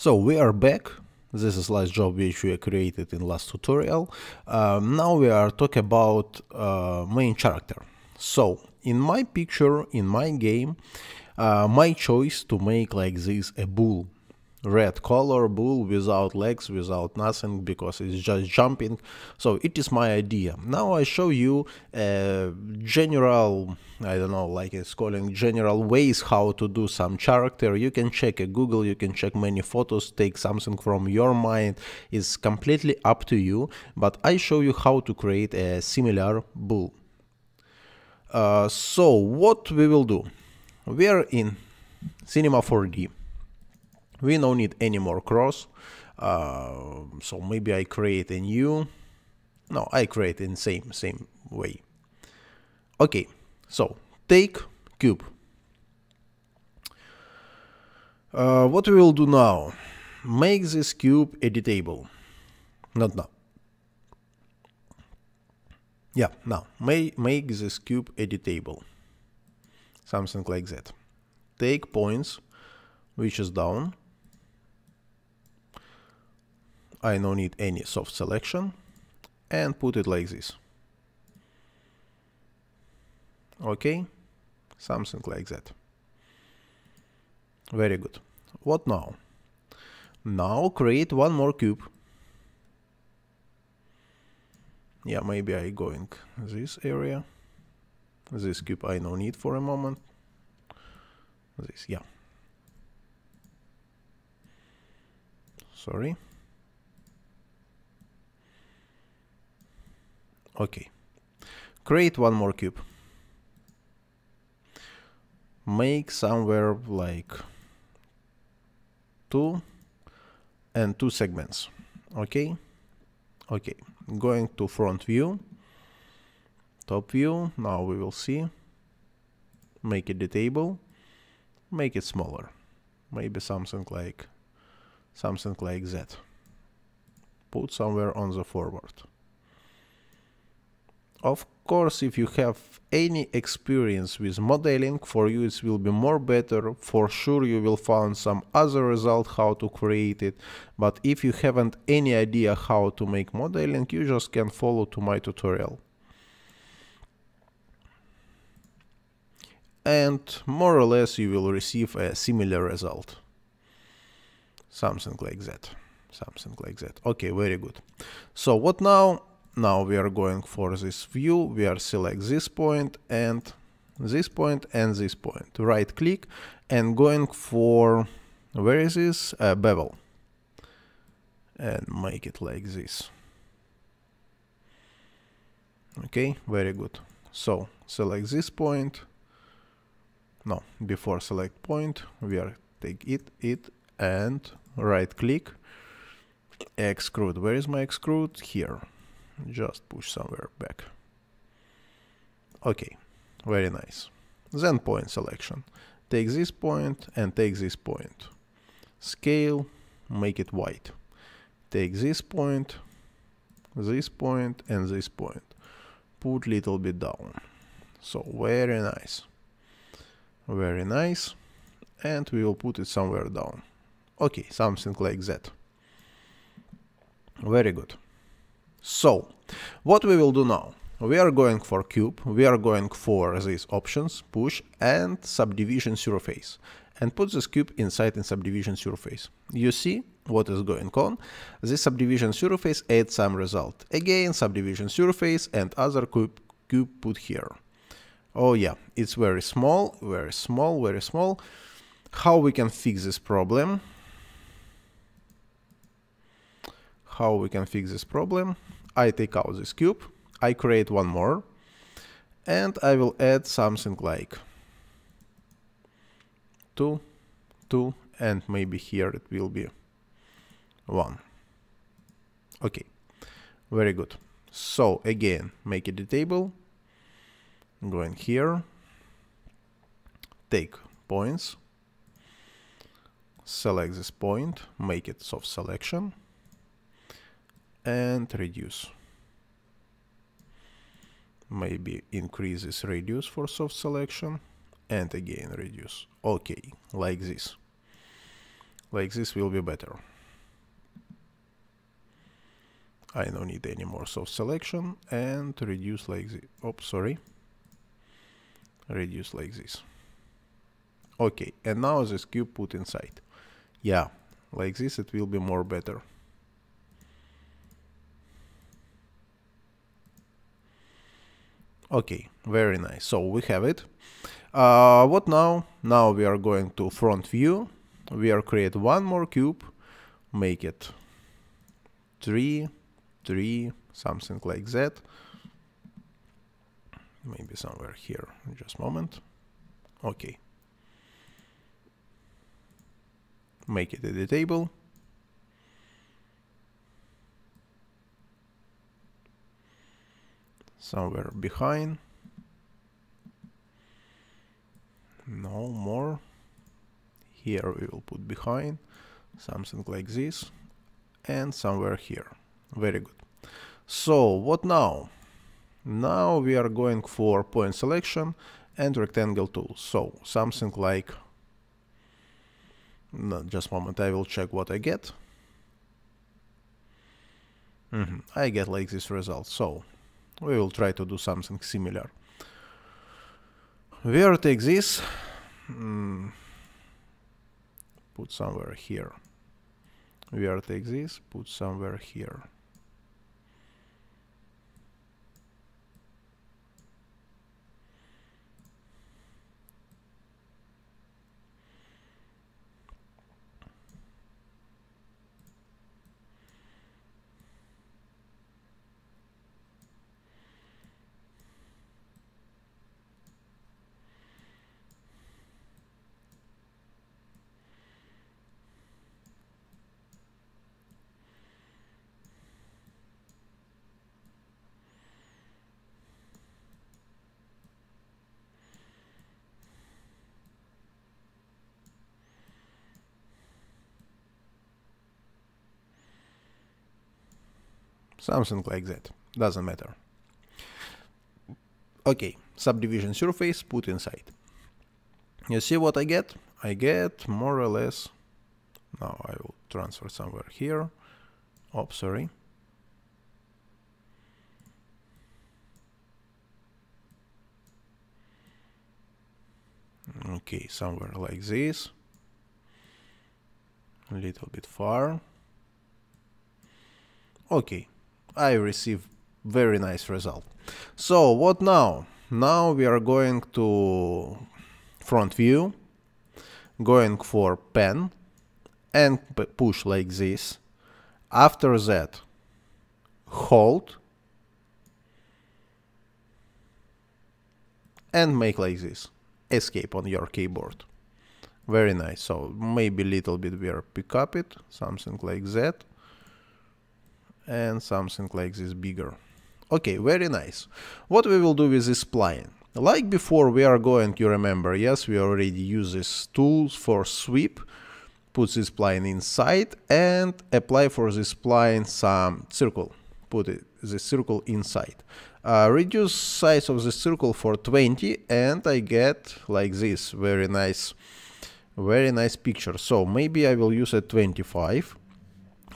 So we are back. This is last job which we created in last tutorial. Um, now we are talking about uh, main character. So in my picture, in my game, uh, my choice to make like this a bull red color bull without legs without nothing because it's just jumping. So it is my idea. Now i show you a general i don't know like it's calling general ways how to do some character. You can check a google you can check many photos take something from your mind. It's completely up to you but i show you how to create a similar bull. Uh, so what we will do? We are in cinema 4d we don't need any more cross uh, so maybe I create a new no I create in same same way. Okay so take cube. Uh, what we will do now? Make this cube editable. Not now. Yeah now may make this cube editable. Something like that. Take points which is down I don't need any soft selection and put it like this. Okay, something like that. Very good. What now? Now create one more cube. Yeah, maybe I going this area. This cube I no need for a moment. This, yeah. Sorry. Okay. Create one more cube. Make somewhere like two and two segments. Okay. Okay. Going to front view. Top view. Now we will see. Make it editable. Make it smaller. Maybe something like something like that. Put somewhere on the forward. Of course, if you have any experience with modeling, for you it will be more better. For sure you will find some other result how to create it. But if you haven't any idea how to make modeling, you just can follow to my tutorial. And more or less you will receive a similar result. Something like that. Something like that. Okay, very good. So what now? Now we are going for this view. We are select this point and this point and this point. Right click and going for where is this? Uh, bevel. And make it like this. Okay very good. So select this point. No before select point we are take it it and right click extrude. Where is my extrude? Here just push somewhere back. Okay, very nice. Then point selection. Take this point and take this point. Scale, make it white. Take this point, this point and this point. Put little bit down. So very nice. Very nice. And we will put it somewhere down. Okay, something like that. Very good. So, what we will do now? We are going for cube, we are going for these options, push and subdivision surface and put this cube inside in subdivision surface. You see what is going on. This subdivision surface adds some result. Again, subdivision surface and other cube, cube put here. Oh yeah, it's very small, very small, very small. How we can fix this problem? How we can fix this problem. I take out this cube, I create one more, and I will add something like 2, 2, and maybe here it will be 1. Okay, very good. So again, make it editable, go in here, take points, select this point, make it soft selection, and reduce. Maybe increase this radius for soft selection and again reduce. Okay, like this. like this will be better I don't need any more soft selection and reduce like this. Oh, sorry. Reduce like this. Okay, and now this cube put inside. Yeah, like this it will be more better. Okay, very nice. So we have it. Uh, what now? Now we are going to front view. We are create one more cube, make it three, three, something like that. Maybe somewhere here, just a moment. Okay. Make it a Somewhere behind. No more. Here we will put behind, something like this. And somewhere here. Very good. So what now? Now we are going for point selection and rectangle tool. So something like, no, just moment, I will check what I get. Mm -hmm. I get like this result. So we will try to do something similar. Where take this, mm, put somewhere here. Where take this, put somewhere here. Something like that, doesn't matter. Okay, subdivision surface put inside. You see what I get? I get more or less, now I will transfer somewhere here, oh sorry. Okay, somewhere like this, a little bit far. Okay, I receive very nice result. So what now? Now we are going to front view, going for pen and push like this. After that, hold and make like this. Escape on your keyboard. Very nice. So maybe little bit we are pick up it, something like that and something like this bigger. Okay, very nice. What we will do with this spline? Like before, we are going, you remember, yes, we already use this tools for sweep, put this spline inside and apply for this spline some circle, put it, the circle inside. Uh, reduce size of the circle for 20 and I get like this, very nice, very nice picture. So maybe I will use a 25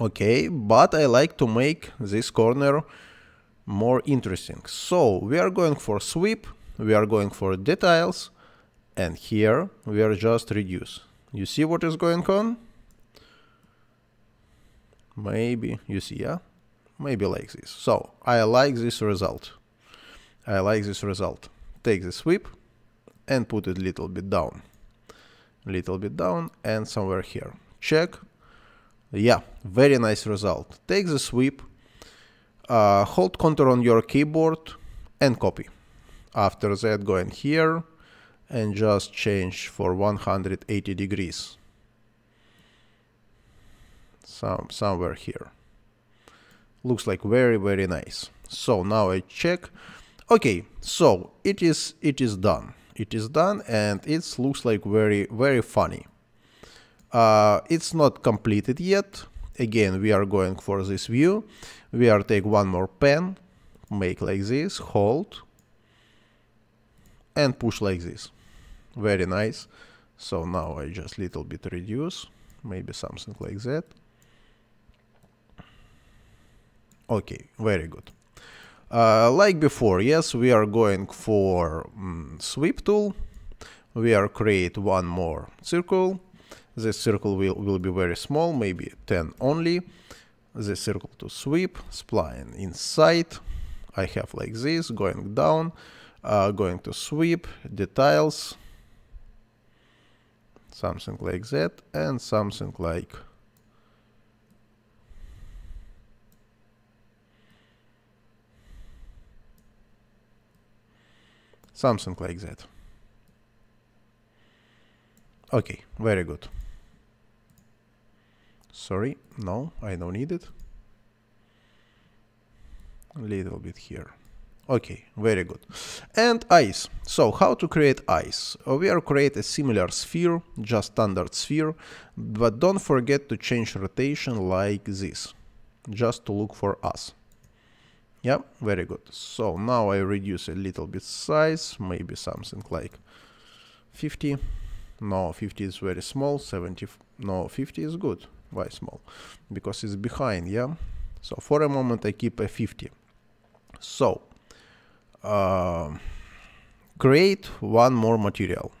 okay but I like to make this corner more interesting. So we are going for sweep we are going for details and here we are just reduce. You see what is going on? Maybe you see yeah? Maybe like this. So I like this result. I like this result. Take the sweep and put it a little bit down. Little bit down and somewhere here. Check yeah, very nice result. Take the sweep, uh, hold Ctrl on your keyboard and copy. After that go in here and just change for 180 degrees. Some, somewhere here. Looks like very, very nice. So now I check. Okay, so it is it is done. It is done and it looks like very, very funny. Uh, it's not completed yet. Again, we are going for this view. We are take one more pen, make like this, hold, and push like this. Very nice. So now I just little bit reduce. maybe something like that okay very good uh, like before yes we are going for mm, sweep tool we are create one more circle this circle will, will be very small maybe 10 only. The circle to sweep spline inside. I have like this going down uh, going to sweep details. Something like that and something like something like that. Okay very good sorry no I don't need it. A little bit here. Okay very good. And eyes so how to create eyes uh, we are create a similar sphere just standard sphere but don't forget to change rotation like this just to look for us. Yeah very good. So now I reduce a little bit size maybe something like 50 no 50 is very small 70 no 50 is good why small? Because it's behind yeah? So for a moment I keep a 50 so uh, create one more material.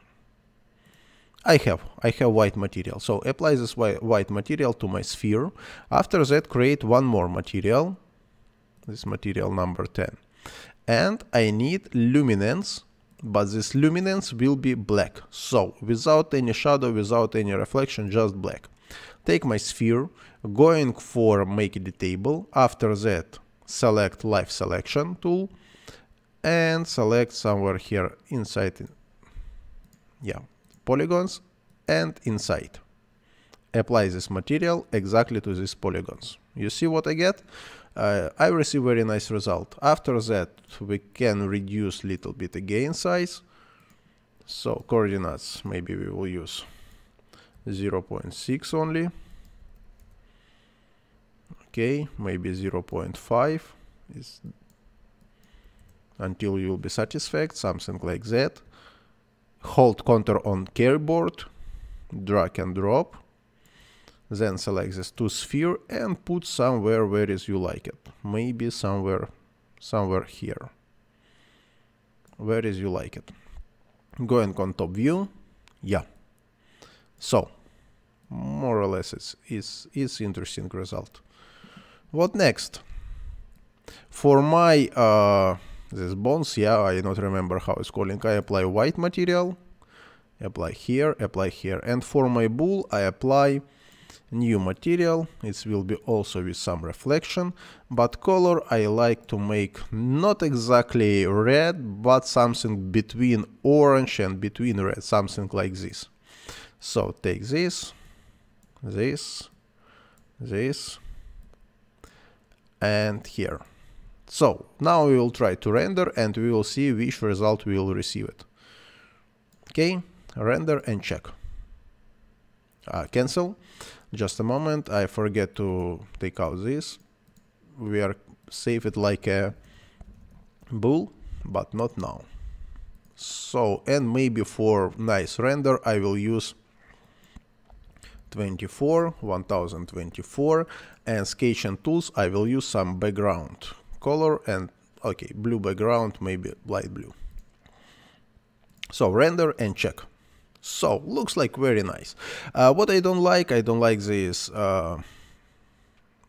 I have I have white material. So apply this white material to my sphere. After that create one more material. This material number 10 and I need luminance but this luminance will be black. So without any shadow without any reflection just black take my sphere going for make it editable after that select live selection tool and select somewhere here inside yeah polygons and inside apply this material exactly to these polygons you see what I get uh, I receive very nice result. After that, we can reduce little bit again size. So coordinates, maybe we will use 0.6 only. Okay, maybe 0.5 is until you will be satisfied, something like that. Hold Ctrl on keyboard, drag and drop then select this two sphere and put somewhere where is you like it. Maybe somewhere, somewhere here. Where is you like it. Going on top view. Yeah. So, more or less it's, it's, it's interesting result. What next? For my uh, this bones, yeah, I don't remember how it's calling. I apply white material, apply here, apply here, and for my bull I apply new material it will be also with some reflection but color I like to make not exactly red but something between orange and between red something like this so take this this this and here. So now we will try to render and we will see which result we will receive it. Okay render and check. Uh, cancel. Just a moment, I forget to take out this. We are save it like a bool, but not now. So, and maybe for nice render, I will use 24, 1024, and sketch and tools, I will use some background color and, okay, blue background, maybe light blue. So render and check. So, looks like very nice. Uh, what I don't like, I don't like this... Uh,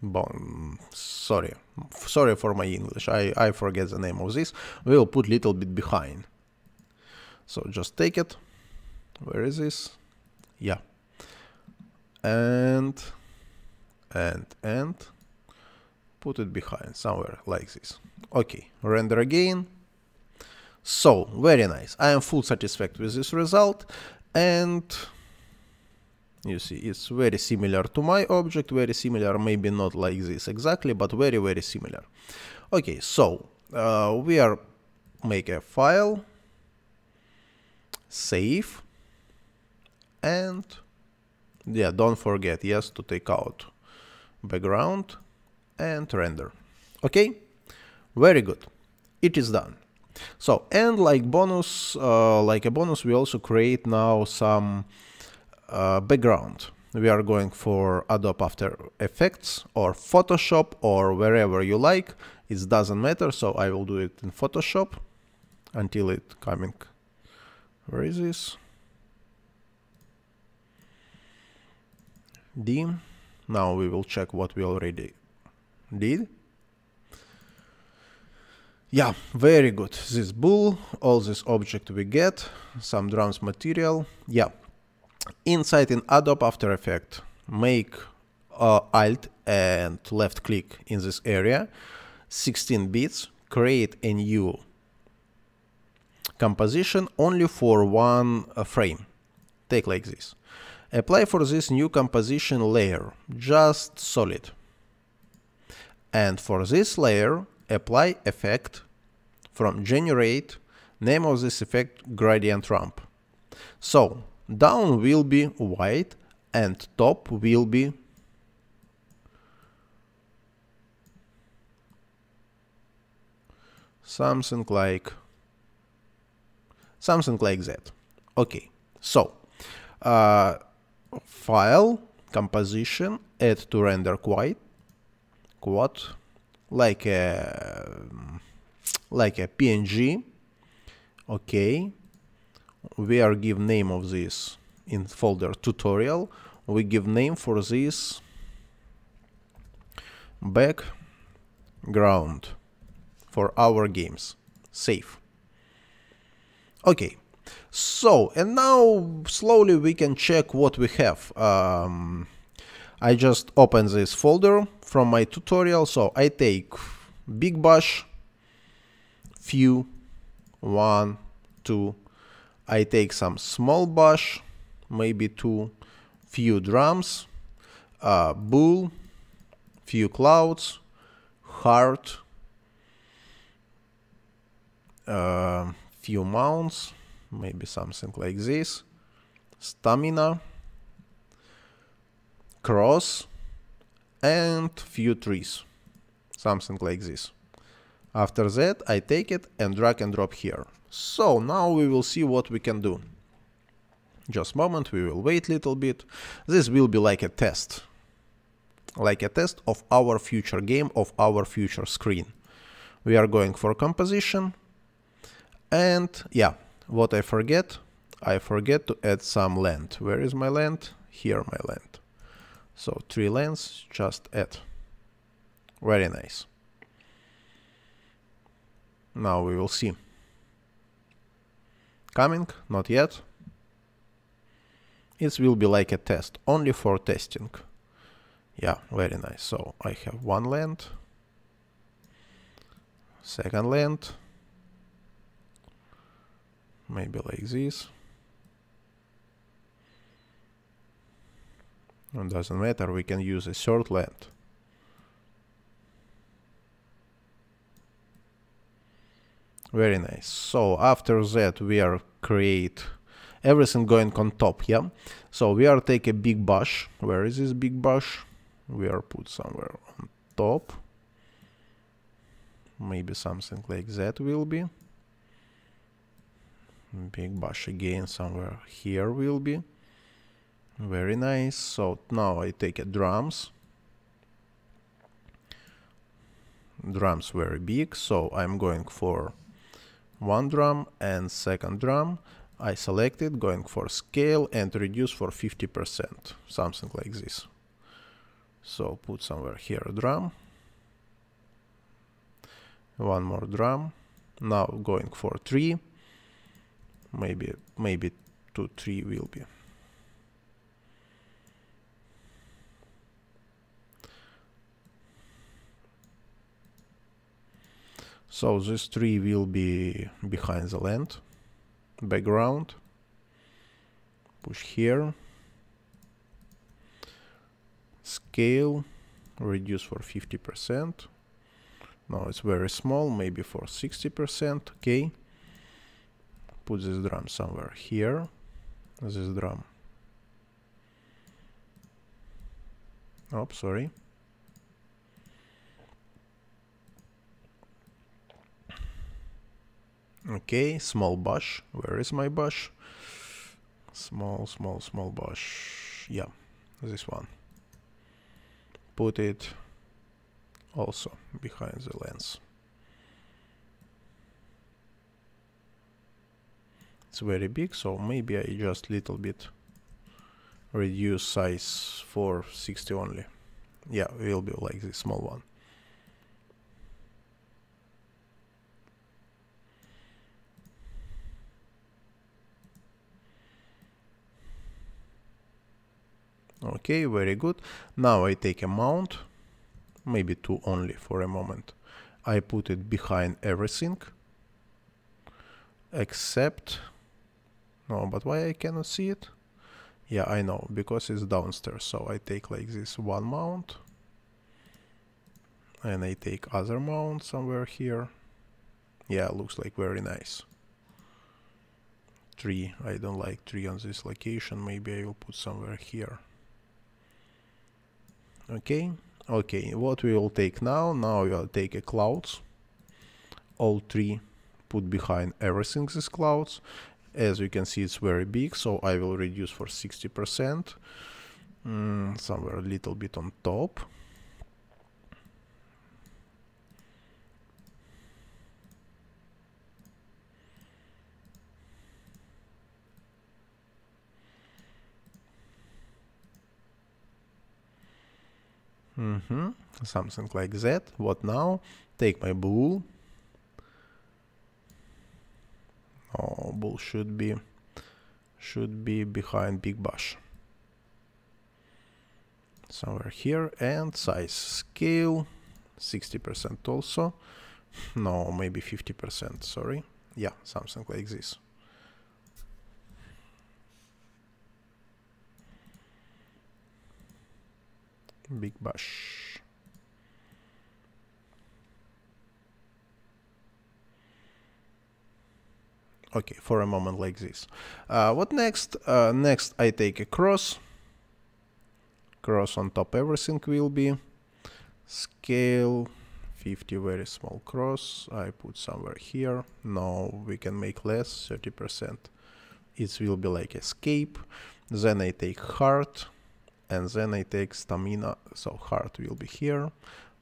bon, sorry, sorry for my English, I, I forget the name of this. We'll put little bit behind. So just take it. Where is this? Yeah. And, and, and, put it behind somewhere like this. Okay, render again. So, very nice. I am full satisfied with this result and you see it's very similar to my object very similar maybe not like this exactly but very very similar okay so uh, we are make a file save and yeah don't forget yes to take out background and render okay very good it is done so, and like bonus, uh, like a bonus, we also create now some uh, background. we are going for Adobe After Effects or Photoshop or wherever you like. It doesn't matter, so I will do it in Photoshop until it coming. Where is this? D. Now we will check what we already did. Yeah, very good. This bull, all this object we get, some drums material. Yeah, inside in Adobe After Effects, make uh, Alt and left click in this area, 16 bits, create a new composition only for one uh, frame. Take like this. Apply for this new composition layer, just solid. And for this layer, apply effect from generate, name of this effect gradient ramp. So down will be white and top will be something like something like that. Okay, so uh, file composition add to render quite quad like a like a png okay. We are give name of this in folder tutorial. We give name for this background for our games. Save okay so and now slowly we can check what we have. Um, I just open this folder from my tutorial. So I take big bash few one two. I take some small bash, maybe two, few drums, uh, bull, few clouds, heart, uh, few mounts, maybe something like this, stamina, cross, and few trees, something like this. After that, I take it and drag and drop here. So now we will see what we can do. Just moment, we will wait little bit. This will be like a test. Like a test of our future game, of our future screen. We are going for composition. And yeah, what I forget, I forget to add some land. Where is my land? Here my land. So three lands, just add. Very nice. Now we will see. Coming? Not yet. It will be like a test, only for testing. Yeah, very nice. So I have one land, second land, maybe like this. It doesn't matter, we can use a third land. Very nice. So after that we are create everything going on top, yeah? So we are take a big bush Where is this big bush We are put somewhere on top. Maybe something like that will be. Big bash again somewhere here will be. Very nice. So now I take a drums. Drums very big, so I'm going for one drum and second drum I select it going for scale and reduce for 50% something like this so put somewhere here a drum one more drum now going for three maybe maybe two three will be So this tree will be behind the land, background, push here, scale, reduce for 50%. Now it's very small, maybe for 60%, okay. Put this drum somewhere here, this drum. Oh, sorry. Okay, small bush. Where is my bush? Small, small, small bush. Yeah, this one put it also behind the lens it's very big so maybe I just little bit reduce size for 60 only. Yeah it will be like this small one. Okay very good. Now I take a mount maybe two only for a moment. I put it behind everything except no, but why I cannot see it? Yeah, I know, because it's downstairs. So I take like this one mount. And I take other mount somewhere here. Yeah, looks like very nice. Tree, I don't like tree on this location. Maybe I will put somewhere here. Okay, okay, what we will take now? Now we will take a clouds. All three put behind everything these clouds as you can see, it's very big, so I will reduce for 60%, mm, somewhere a little bit on top. Mm -hmm. Something like that. What now? Take my bool should be should be behind big bush. Somewhere here and size scale 60% also. No, maybe 50%, sorry. Yeah, something like this. Big bush. Okay for a moment like this. Uh, what next? Uh, next I take a cross. Cross on top everything will be. Scale 50 very small cross. I put somewhere here. No we can make less 30% it will be like escape. Then I take heart and then I take stamina. So heart will be here.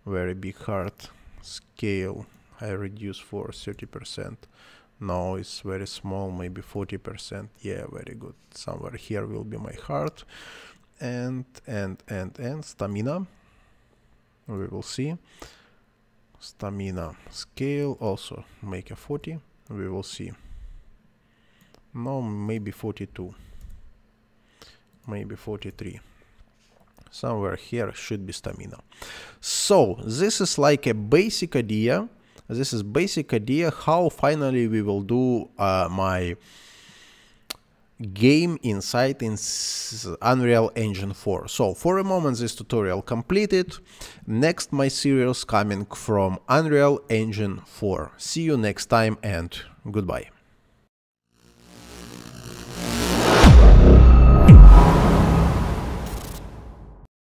Very big heart. Scale I reduce for 30% no, it's very small, maybe 40%. Yeah, very good. Somewhere here will be my heart. And, and, and, and stamina. We will see. Stamina scale also make a 40. We will see. No, maybe 42. Maybe 43 somewhere here should be stamina. So this is like a basic idea this is basic idea how finally we will do uh, my game inside in Unreal Engine 4. So for a moment this tutorial completed. Next my series coming from Unreal Engine 4. See you next time and goodbye.